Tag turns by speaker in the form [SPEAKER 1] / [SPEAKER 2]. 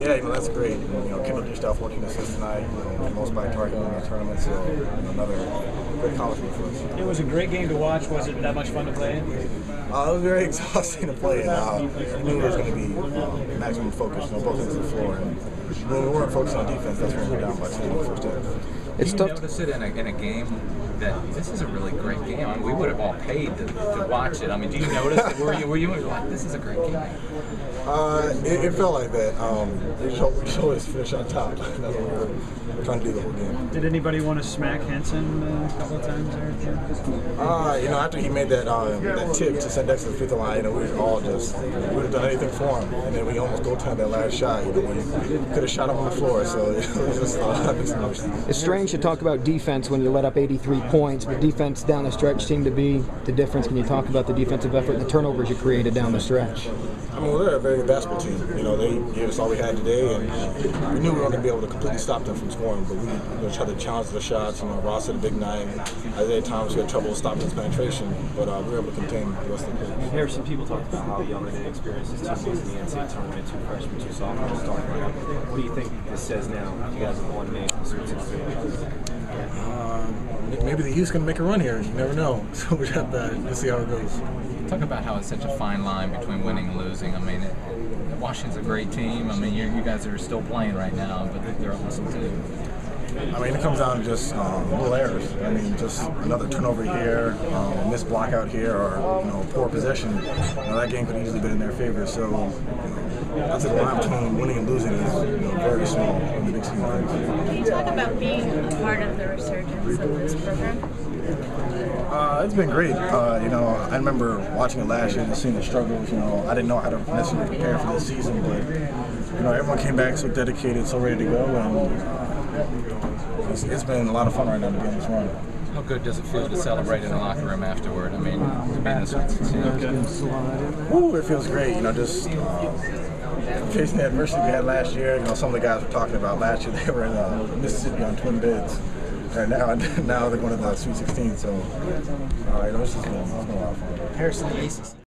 [SPEAKER 1] Yeah, you know, that's great. You know, Kendall dished out 14 assists tonight, you know, most by target in the tournament, so you know, another great accomplishment for us.
[SPEAKER 2] It was a great game to watch. Was it that much fun to play in?
[SPEAKER 1] Uh, it was very exhausting to play, and uh, I knew it was going to be uh, maximum focus, you know, both ends of the floor. And when we weren't focused on defense, that's when we were down by 10 in the first half.
[SPEAKER 3] It's
[SPEAKER 4] you
[SPEAKER 3] tough.
[SPEAKER 4] notice it in a, in a game that this is a really great game. I mean, we would have all paid to, to watch it. I mean, do you notice? It? Were you were you like, this is a great game?
[SPEAKER 1] Uh, it, it felt like that. Um, we just we just always finish on top. That's what we were trying to do the whole game.
[SPEAKER 2] Did anybody want to smack Henson uh, a couple of times there?
[SPEAKER 1] Uh, you know, after he made that uh, that tip to send Dex to the fifth line, you know, we were all just we would have done anything for him, and then we almost go to that last shot. You know, we could have shot him on the floor. So it was just uh.
[SPEAKER 3] It's strange to talk about defense when you let up 83 points, but defense down the stretch seemed to be the difference. Can you talk about the defensive effort and the turnovers you created down the stretch?
[SPEAKER 1] I mean, we're a very good basketball team. You know, they gave us all we had today, and we knew we weren't going to be able to completely stop them from scoring. But we you know, tried to challenge the shots. You know, Ross had a big night. Isaiah Thomas had trouble stopping his penetration, but uh, we were able to contain the rest of the play.
[SPEAKER 5] Harrison, people talk about how young and inexperienced his team is in the NCAA tournament, two freshmen, two sophomores starting lineup. What do you think this says now? You guys have won May from Sweet 16.
[SPEAKER 1] Um, maybe the Heat's going to make a run here. You never know. So we have to just see how it goes.
[SPEAKER 4] Talk about how it's such a fine line between winning and losing. I mean, Washington's a great team. I mean, you, you guys are still playing right now, but they're awesome too.
[SPEAKER 1] I mean, it comes down to just um, little errors. I mean, just another turnover here, um, a missed block out here, or you know, poor possession. You know, that game could easily been in their favor. So, you know, I'd say the line between winning and losing is you know, very small in the big scheme of things.
[SPEAKER 6] Can you talk about being a part of the resurgence of this program?
[SPEAKER 1] Uh, it's been great. Uh, you know, I remember watching it last year and seeing the struggles. You know, I didn't know how to necessarily prepare for this season, but you know, everyone came back so dedicated, so ready to go, and it's, it's been a lot of fun right now to be on this run.
[SPEAKER 4] How good does it feel to celebrate in the locker room afterward? I mean, to be in the Sweet 16.
[SPEAKER 1] Ooh, it feels great. You know, just uh, facing the adversity we had last year. You know, some of the guys were talking about last year they were in uh, Mississippi on twin beds. And now, now they're going to the Sweet 16. So, uh, you know, it's just been, it's been a lot of fun.
[SPEAKER 2] Harrison, the ACC.